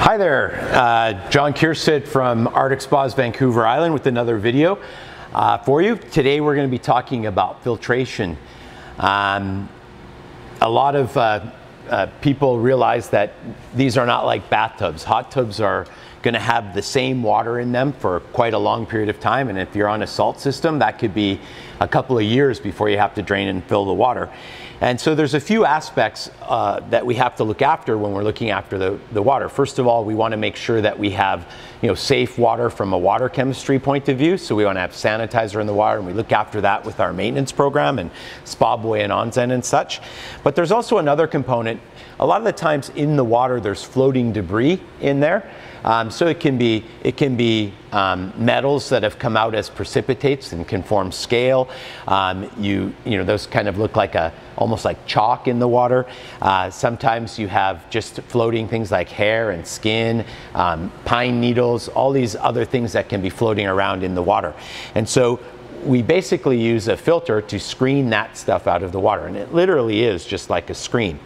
Hi there, uh, John Keirstead from Arctic Spas Vancouver Island with another video uh, for you. Today we're going to be talking about filtration. Um, a lot of uh, uh, people realize that these are not like bathtubs. Hot tubs are going to have the same water in them for quite a long period of time and if you're on a salt system that could be a couple of years before you have to drain and fill the water. And so there's a few aspects uh, that we have to look after when we're looking after the, the water. First of all, we want to make sure that we have you know, safe water from a water chemistry point of view. So we want to have sanitizer in the water and we look after that with our maintenance program and Spa Boy and Onzen and such. But there's also another component. A lot of the times in the water there's floating debris in there. Um, so it can be, it can be um, metals that have come out as precipitates and can form scale. Um, you, you know, those kind of look like a, almost like chalk in the water. Uh, sometimes you have just floating things like hair and skin, um, pine needles, all these other things that can be floating around in the water. And so we basically use a filter to screen that stuff out of the water. And it literally is just like a screen.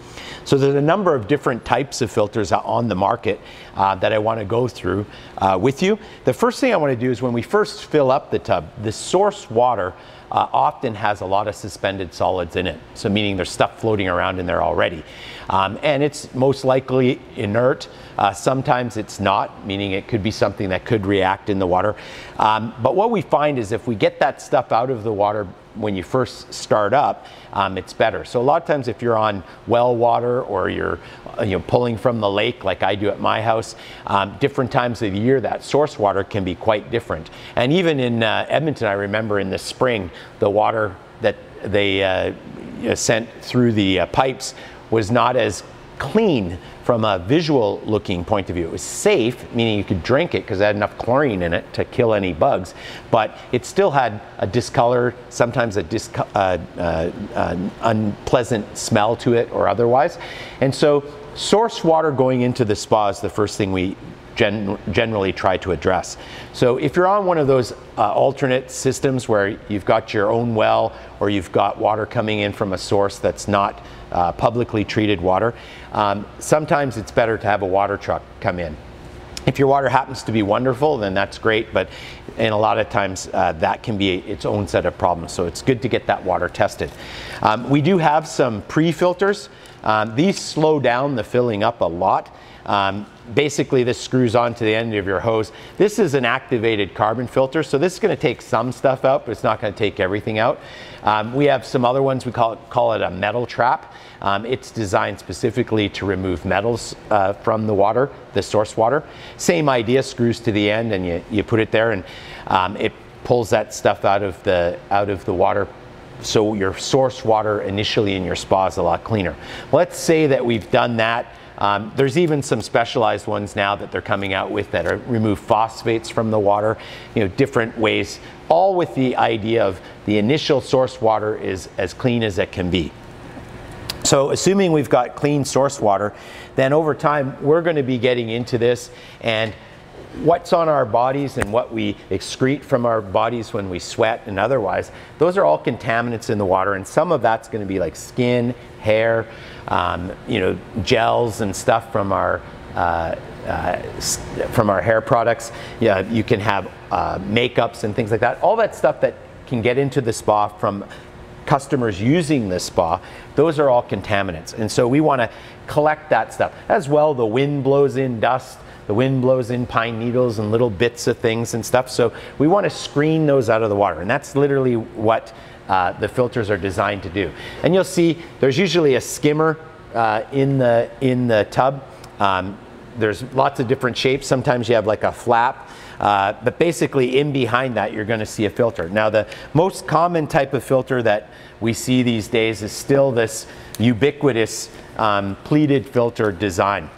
So there's a number of different types of filters on the market uh, that I want to go through uh, with you. The first thing I want to do is when we first fill up the tub, the source water uh, often has a lot of suspended solids in it. So meaning there's stuff floating around in there already. Um, and it's most likely inert. Uh, sometimes it's not, meaning it could be something that could react in the water. Um, but what we find is if we get that stuff out of the water when you first start up, um, it's better. So a lot of times if you're on well water or you're uh, you know, pulling from the lake like I do at my house, um, different times of the year that source water can be quite different. And even in uh, Edmonton, I remember in the spring, the water that they uh, sent through the uh, pipes was not as clean from a visual looking point of view. It was safe, meaning you could drink it because it had enough chlorine in it to kill any bugs, but it still had a discolor, sometimes a dis uh, uh, uh, unpleasant smell to it or otherwise. And so source water going into the spa is the first thing we gen generally try to address. So if you're on one of those uh, alternate systems where you've got your own well or you've got water coming in from a source that's not uh, publicly treated water, um, sometimes it's better to have a water truck come in. If your water happens to be wonderful, then that's great, but in a lot of times uh, that can be its own set of problems. So it's good to get that water tested. Um, we do have some pre-filters. Um, these slow down the filling up a lot. Um, basically this screws onto the end of your hose. This is an activated carbon filter, so this is going to take some stuff out, but it's not going to take everything out. Um, we have some other ones, we call it, call it a metal trap. Um, it's designed specifically to remove metals uh, from the water, the source water. Same idea, screws to the end and you, you put it there and um, it pulls that stuff out of the, out of the water so your source water initially in your spa is a lot cleaner. Let's say that we've done that um, there's even some specialized ones now that they're coming out with that are remove phosphates from the water, you know, different ways, all with the idea of the initial source water is as clean as it can be. So assuming we've got clean source water, then over time we're going to be getting into this and what's on our bodies and what we excrete from our bodies when we sweat and otherwise, those are all contaminants in the water and some of that's going to be like skin, hair, um, you know, gels and stuff from our uh, uh, from our hair products. Yeah, you can have uh, makeups and things like that. All that stuff that can get into the spa from customers using the spa, those are all contaminants. And so we want to collect that stuff. As well, the wind blows in dust, the wind blows in pine needles and little bits of things and stuff. So we want to screen those out of the water. And that's literally what uh, the filters are designed to do. And you'll see there's usually a skimmer uh, in, the, in the tub. Um, there's lots of different shapes. Sometimes you have like a flap. Uh, but basically in behind that you're going to see a filter. Now the most common type of filter that we see these days is still this ubiquitous um, pleated filter design.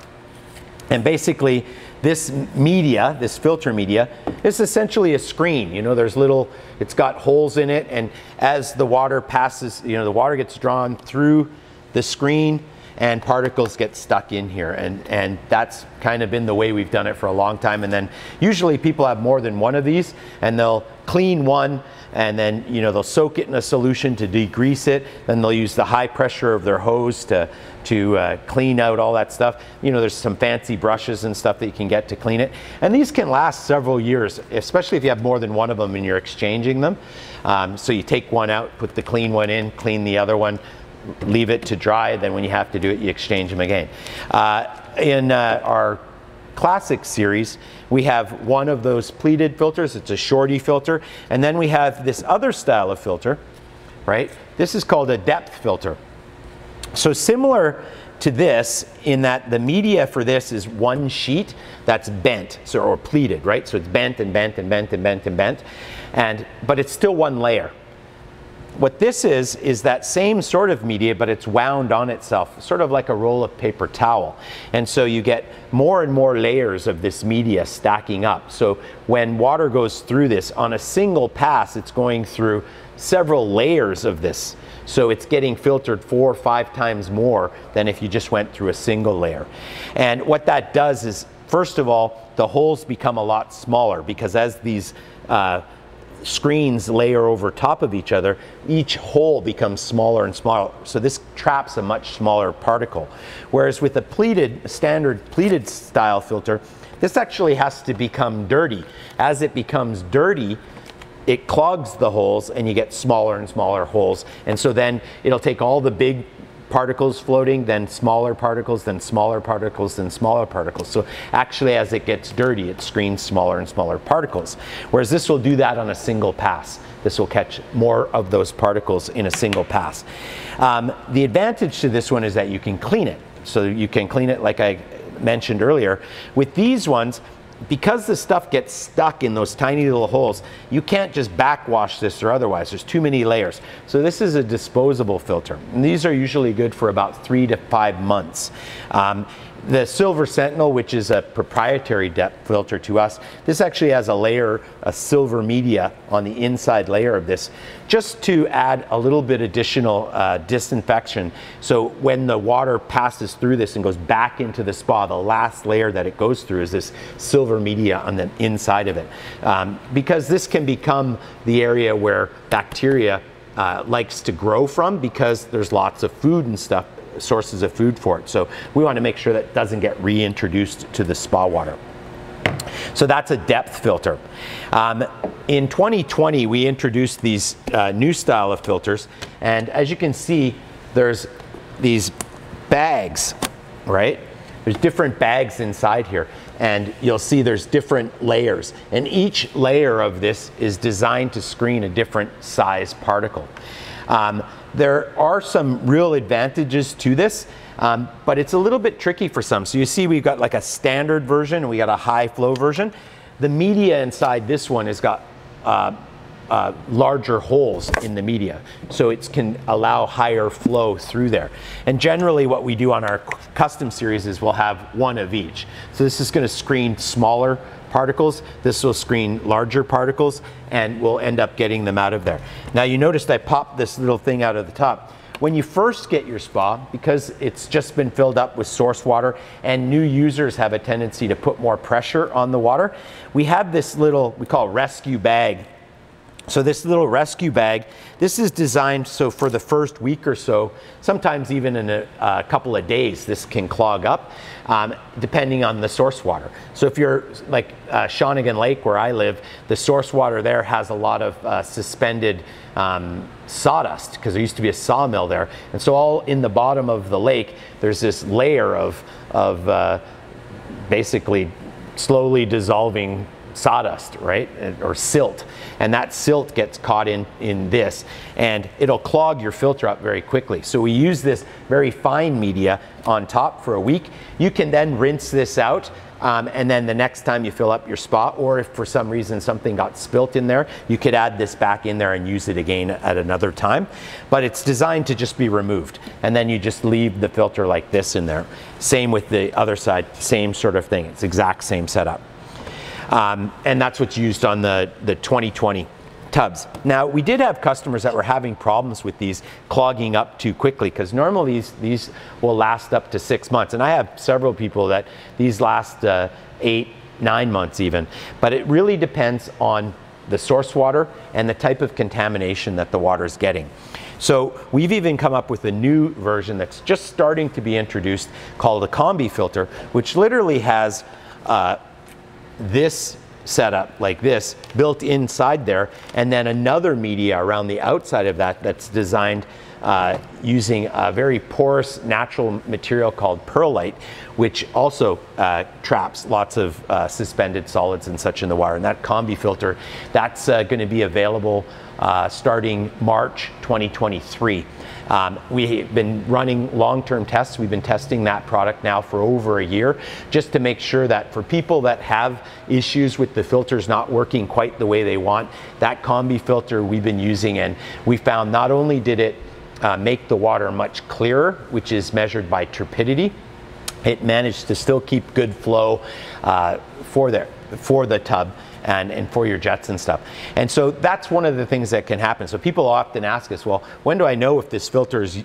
And basically this media, this filter media, is essentially a screen. You know, there's little, it's got holes in it, and as the water passes, you know, the water gets drawn through the screen and particles get stuck in here. And, and that's kind of been the way we've done it for a long time. And then usually people have more than one of these, and they'll clean one, and then you know they'll soak it in a solution to degrease it. Then they'll use the high pressure of their hose to to uh, clean out all that stuff. You know, there's some fancy brushes and stuff that you can get to clean it. And these can last several years, especially if you have more than one of them and you're exchanging them. Um, so you take one out, put the clean one in, clean the other one, leave it to dry. Then when you have to do it, you exchange them again. Uh, in uh, our classic series, we have one of those pleated filters. It's a shorty filter. And then we have this other style of filter, right? This is called a depth filter. So similar to this in that the media for this is one sheet that's bent so, or pleated, right? So it's bent and bent and bent and bent and bent, and, but it's still one layer. What this is, is that same sort of media, but it's wound on itself, sort of like a roll of paper towel. And so you get more and more layers of this media stacking up. So when water goes through this on a single pass, it's going through several layers of this. So it's getting filtered four or five times more than if you just went through a single layer. And what that does is, first of all, the holes become a lot smaller because as these uh, screens layer over top of each other, each hole becomes smaller and smaller. So this traps a much smaller particle. Whereas with a pleated, standard pleated style filter, this actually has to become dirty. As it becomes dirty, it clogs the holes and you get smaller and smaller holes. And so then it'll take all the big particles floating, then smaller particles, then smaller particles, then smaller particles. So actually as it gets dirty, it screens smaller and smaller particles. Whereas this will do that on a single pass. This will catch more of those particles in a single pass. Um, the advantage to this one is that you can clean it. So you can clean it like I mentioned earlier. With these ones, because the stuff gets stuck in those tiny little holes, you can't just backwash this or otherwise. There's too many layers. So this is a disposable filter. And these are usually good for about three to five months. Um, the Silver Sentinel, which is a proprietary depth filter to us, this actually has a layer, a silver media on the inside layer of this, just to add a little bit additional uh, disinfection. So when the water passes through this and goes back into the spa, the last layer that it goes through is this silver media on the inside of it. Um, because this can become the area where bacteria uh, likes to grow from because there's lots of food and stuff sources of food for it. So we want to make sure that doesn't get reintroduced to the spa water. So that's a depth filter. Um, in 2020, we introduced these uh, new style of filters, and as you can see, there's these bags, right? There's different bags inside here, and you'll see there's different layers, and each layer of this is designed to screen a different size particle. Um, there are some real advantages to this, um, but it's a little bit tricky for some. So you see we've got like a standard version and we got a high flow version. The media inside this one has got uh, uh, larger holes in the media. So it can allow higher flow through there. And generally what we do on our custom series is we'll have one of each. So this is gonna screen smaller particles. This will screen larger particles and we'll end up getting them out of there. Now you noticed I popped this little thing out of the top. When you first get your spa, because it's just been filled up with source water and new users have a tendency to put more pressure on the water, we have this little, we call rescue bag so this little rescue bag, this is designed so for the first week or so, sometimes even in a, a couple of days, this can clog up, um, depending on the source water. So if you're like uh, Shawnigan Lake, where I live, the source water there has a lot of uh, suspended um, sawdust, because there used to be a sawmill there. And so all in the bottom of the lake, there's this layer of, of uh, basically slowly dissolving sawdust, right? Or silt. And that silt gets caught in, in this and it'll clog your filter up very quickly. So we use this very fine media on top for a week. You can then rinse this out um, and then the next time you fill up your spot, or if for some reason something got spilt in there, you could add this back in there and use it again at another time. But it's designed to just be removed. And then you just leave the filter like this in there. Same with the other side, same sort of thing. It's exact same setup. Um, and that's what's used on the, the 2020 tubs. Now, we did have customers that were having problems with these clogging up too quickly because normally these, these will last up to six months. And I have several people that these last uh, eight, nine months even. But it really depends on the source water and the type of contamination that the water is getting. So we've even come up with a new version that's just starting to be introduced called a combi filter, which literally has uh, this setup like this built inside there, and then another media around the outside of that that's designed uh, using a very porous natural material called perlite, which also uh, traps lots of uh, suspended solids and such in the water. And that combi filter, that's uh, going to be available uh, starting March 2023. Um, we've been running long-term tests. We've been testing that product now for over a year just to make sure that for people that have issues with the filters not working quite the way they want, that combi filter we've been using and we found not only did it uh, make the water much clearer, which is measured by turbidity, it managed to still keep good flow uh, for, the, for the tub and, and for your jets and stuff. And so that's one of the things that can happen. So people often ask us, well, when do I know if this filter is,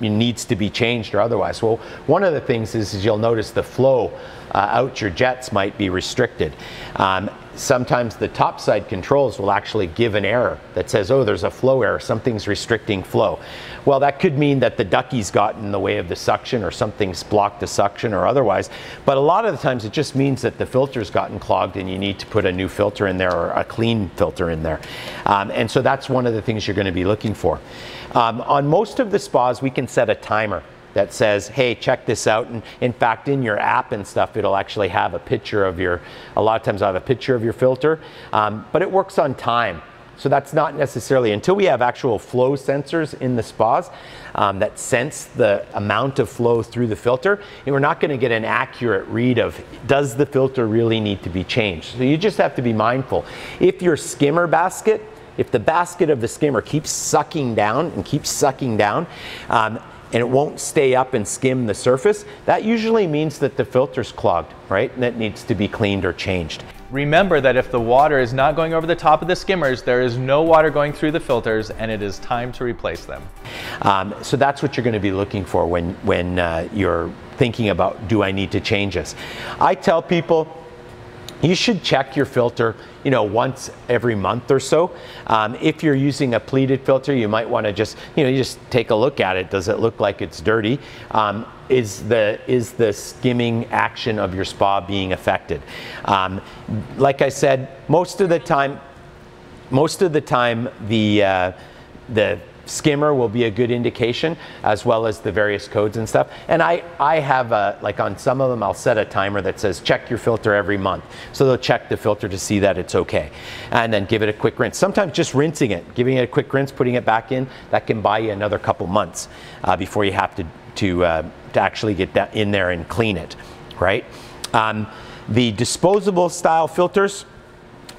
needs to be changed or otherwise? Well, one of the things is, is you'll notice the flow uh, out your jets might be restricted. Um, sometimes the topside controls will actually give an error that says, oh, there's a flow error, something's restricting flow. Well, that could mean that the ducky's got in the way of the suction or something's blocked the suction or otherwise. But a lot of the times it just means that the filter's gotten clogged and you need to put a new filter in there or a clean filter in there. Um, and so that's one of the things you're going to be looking for. Um, on most of the spas, we can set a timer that says, hey, check this out. And in fact, in your app and stuff, it'll actually have a picture of your, a lot of times I'll have a picture of your filter, um, but it works on time. So that's not necessarily, until we have actual flow sensors in the spas um, that sense the amount of flow through the filter, and we're not gonna get an accurate read of, does the filter really need to be changed? So you just have to be mindful. If your skimmer basket, if the basket of the skimmer keeps sucking down and keeps sucking down, um, and it won't stay up and skim the surface, that usually means that the filter's clogged, right? And that needs to be cleaned or changed. Remember that if the water is not going over the top of the skimmers, there is no water going through the filters and it is time to replace them. Um, so that's what you're going to be looking for when, when uh, you're thinking about, do I need to change this? I tell people, you should check your filter you know, once every month or so. Um, if you're using a pleated filter, you might want to just, you know, you just take a look at it. Does it look like it's dirty? Um, is the is the skimming action of your spa being affected? Um, like I said, most of the time, most of the time the uh, the skimmer will be a good indication as well as the various codes and stuff. And I, I have a, like on some of them, I'll set a timer that says check your filter every month. So they'll check the filter to see that it's okay. And then give it a quick rinse. Sometimes just rinsing it, giving it a quick rinse, putting it back in, that can buy you another couple months uh, before you have to, to, uh, to actually get that in there and clean it, right? Um, the disposable style filters,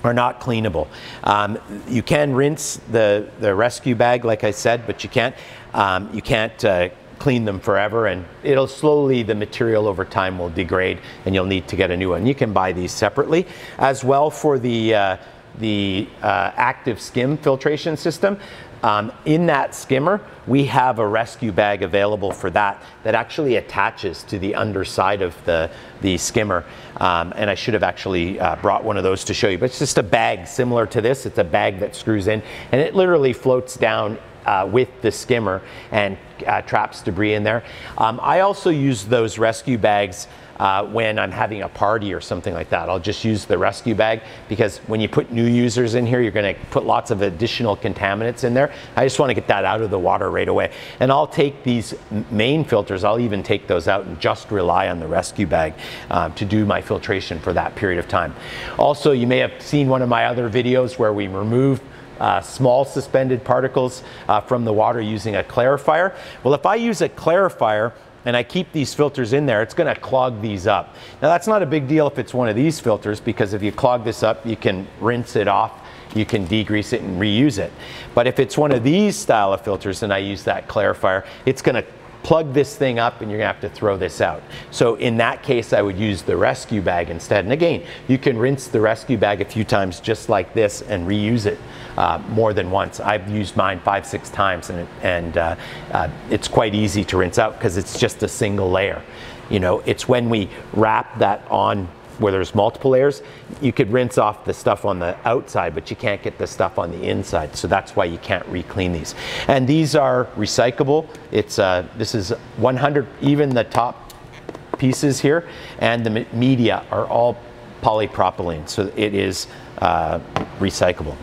are not cleanable. Um, you can rinse the, the rescue bag, like I said, but you can't, um, you can't uh, clean them forever and it'll slowly, the material over time will degrade and you'll need to get a new one. You can buy these separately. As well for the, uh, the uh, active skim filtration system, um, in that skimmer, we have a rescue bag available for that that actually attaches to the underside of the, the skimmer. Um, and I should have actually uh, brought one of those to show you, but it's just a bag similar to this. It's a bag that screws in and it literally floats down uh, with the skimmer and uh, traps debris in there. Um, I also use those rescue bags uh, when I'm having a party or something like that. I'll just use the rescue bag because when you put new users in here, you're going to put lots of additional contaminants in there. I just want to get that out of the water right away. And I'll take these main filters, I'll even take those out and just rely on the rescue bag um, to do my filtration for that period of time. Also, you may have seen one of my other videos where we remove uh, small suspended particles uh, from the water using a clarifier. Well, if I use a clarifier, and I keep these filters in there, it's going to clog these up. Now that's not a big deal if it's one of these filters because if you clog this up, you can rinse it off, you can degrease it and reuse it. But if it's one of these style of filters and I use that clarifier, it's going to plug this thing up and you're gonna have to throw this out. So in that case, I would use the rescue bag instead. And again, you can rinse the rescue bag a few times just like this and reuse it uh, more than once. I've used mine five, six times and, and uh, uh, it's quite easy to rinse out because it's just a single layer. You know, it's when we wrap that on where there's multiple layers, you could rinse off the stuff on the outside, but you can't get the stuff on the inside. So that's why you can't re-clean these. And these are recyclable. It's uh, this is 100, even the top pieces here, and the media are all polypropylene. So it is uh, recyclable.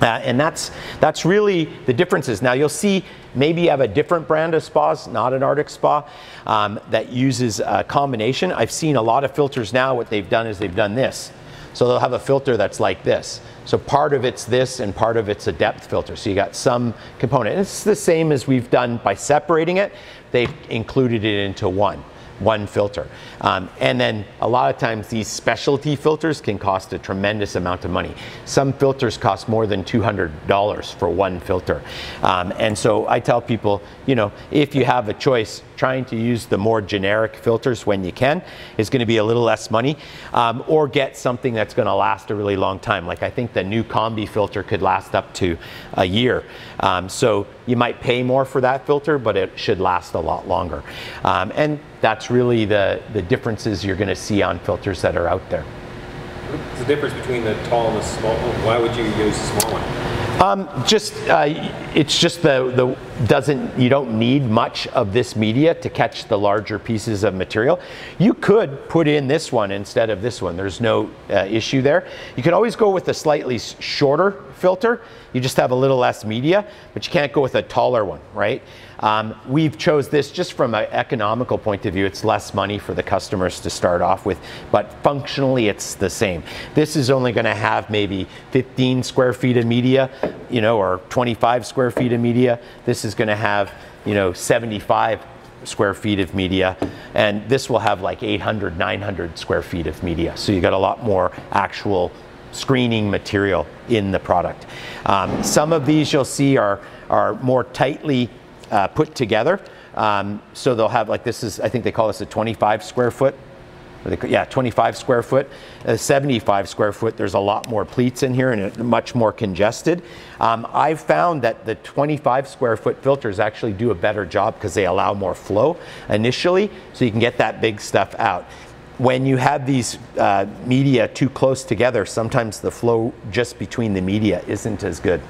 Uh, and that's, that's really the differences. Now you'll see maybe you have a different brand of spas, not an Arctic spa, um, that uses a combination. I've seen a lot of filters now, what they've done is they've done this. So they'll have a filter that's like this. So part of it's this and part of it's a depth filter. So you got some component. It's the same as we've done by separating it. They've included it into one one filter. Um, and then a lot of times these specialty filters can cost a tremendous amount of money. Some filters cost more than $200 for one filter. Um, and so I tell people, you know, if you have a choice, trying to use the more generic filters when you can is going to be a little less money um, or get something that's going to last a really long time. Like I think the new combi filter could last up to a year. Um, so you might pay more for that filter, but it should last a lot longer. Um, and that's really the, the differences you're going to see on filters that are out there. What's the difference between the tall and the small? Why would you use the small one? Um, just uh, it's just the the doesn't you don't need much of this media to catch the larger pieces of material. You could put in this one instead of this one. There's no uh, issue there. You can always go with a slightly shorter filter. You just have a little less media, but you can't go with a taller one, right? Um, we've chose this just from an economical point of view. It's less money for the customers to start off with, but functionally it's the same. This is only going to have maybe 15 square feet of media, you know, or 25 square feet of media. This is going to have, you know, 75 square feet of media and this will have like 800 900 square feet of media so you got a lot more actual screening material in the product um, some of these you'll see are are more tightly uh, put together. Um, so they'll have like this is, I think they call this a 25 square foot. Yeah, 25 square foot, uh, 75 square foot. There's a lot more pleats in here and much more congested. Um, I've found that the 25 square foot filters actually do a better job because they allow more flow initially, so you can get that big stuff out when you have these uh, media too close together, sometimes the flow just between the media isn't as good.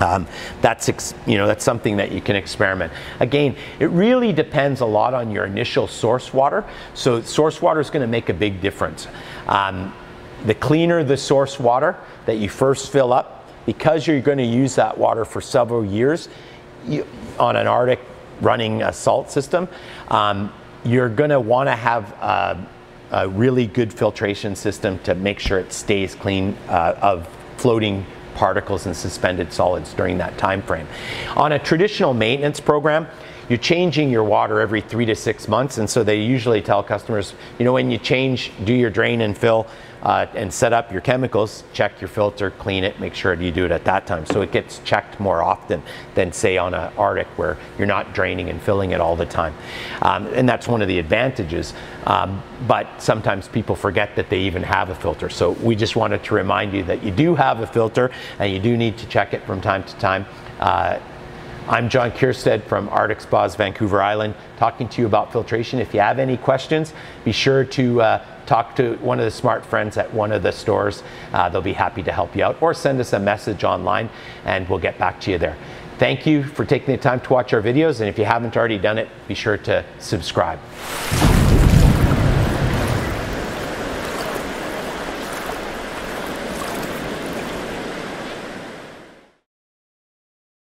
Um, that's you know that's something that you can experiment. Again, it really depends a lot on your initial source water. So source water is going to make a big difference. Um, the cleaner the source water that you first fill up, because you're going to use that water for several years you, on an Arctic running a salt system, um, you're going to want to have a, a, really good filtration system to make sure it stays clean uh, of floating particles and suspended solids during that time frame. On a traditional maintenance program, you're changing your water every three to six months, and so they usually tell customers, you know, when you change, do your drain and fill, uh, and set up your chemicals, check your filter, clean it, make sure you do it at that time. So it gets checked more often than say on an Arctic where you're not draining and filling it all the time. Um, and that's one of the advantages. Um, but sometimes people forget that they even have a filter. So we just wanted to remind you that you do have a filter and you do need to check it from time to time. Uh, I'm John Keirstead from Arctic Spas Vancouver Island talking to you about filtration. If you have any questions, be sure to uh, talk to one of the smart friends at one of the stores. Uh, they'll be happy to help you out or send us a message online and we'll get back to you there. Thank you for taking the time to watch our videos and if you haven't already done it, be sure to subscribe.